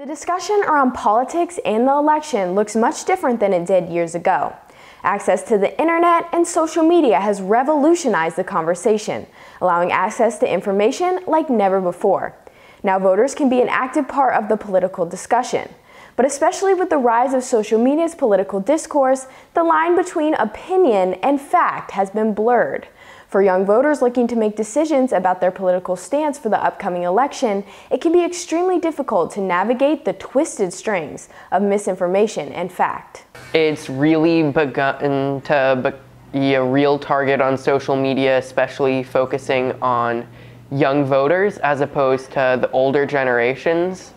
The discussion around politics and the election looks much different than it did years ago. Access to the internet and social media has revolutionized the conversation, allowing access to information like never before. Now voters can be an active part of the political discussion. But especially with the rise of social media's political discourse, the line between opinion and fact has been blurred. For young voters looking to make decisions about their political stance for the upcoming election, it can be extremely difficult to navigate the twisted strings of misinformation and fact. It's really begun to be a real target on social media, especially focusing on young voters as opposed to the older generations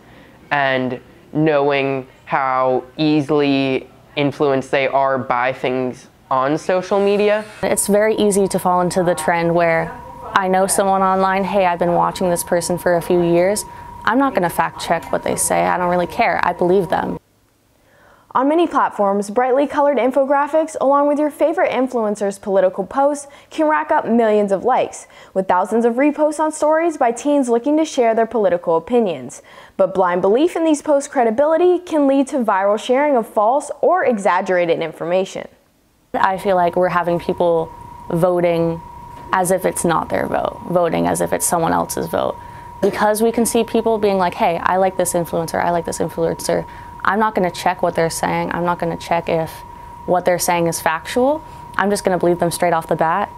and knowing how easily influenced they are by things on social media. It's very easy to fall into the trend where I know someone online, hey, I've been watching this person for a few years. I'm not going to fact check what they say. I don't really care. I believe them. On many platforms, brightly colored infographics along with your favorite influencers' political posts can rack up millions of likes, with thousands of reposts on stories by teens looking to share their political opinions. But blind belief in these posts' credibility can lead to viral sharing of false or exaggerated information. I feel like we're having people voting as if it's not their vote, voting as if it's someone else's vote. Because we can see people being like, hey, I like this influencer, I like this influencer. I'm not going to check what they're saying. I'm not going to check if what they're saying is factual. I'm just going to believe them straight off the bat.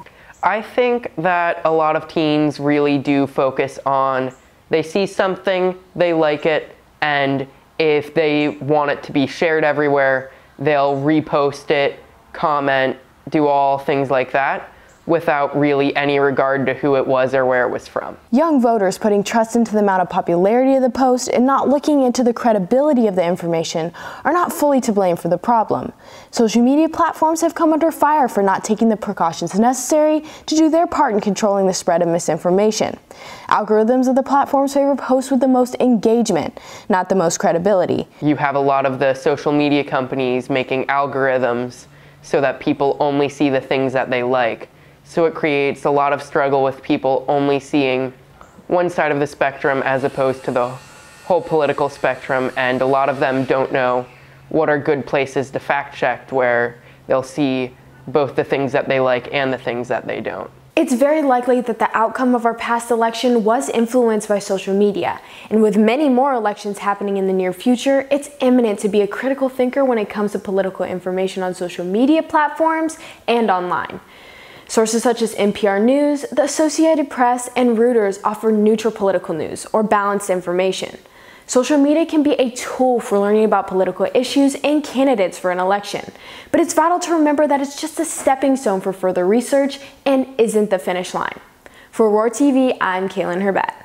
I think that a lot of teens really do focus on they see something, they like it, and if they want it to be shared everywhere, they'll repost it comment, do all things like that without really any regard to who it was or where it was from. Young voters putting trust into the amount of popularity of the post and not looking into the credibility of the information are not fully to blame for the problem. Social media platforms have come under fire for not taking the precautions necessary to do their part in controlling the spread of misinformation. Algorithms of the platforms favor posts with the most engagement, not the most credibility. You have a lot of the social media companies making algorithms so that people only see the things that they like. So it creates a lot of struggle with people only seeing one side of the spectrum as opposed to the whole political spectrum, and a lot of them don't know what are good places to fact check where they'll see both the things that they like and the things that they don't. It's very likely that the outcome of our past election was influenced by social media, and with many more elections happening in the near future, it's imminent to be a critical thinker when it comes to political information on social media platforms and online. Sources such as NPR News, the Associated Press, and Reuters offer neutral political news or balanced information. Social media can be a tool for learning about political issues and candidates for an election, but it's vital to remember that it's just a stepping stone for further research and isn't the finish line. For Roar TV, I'm Kaylin Herbet.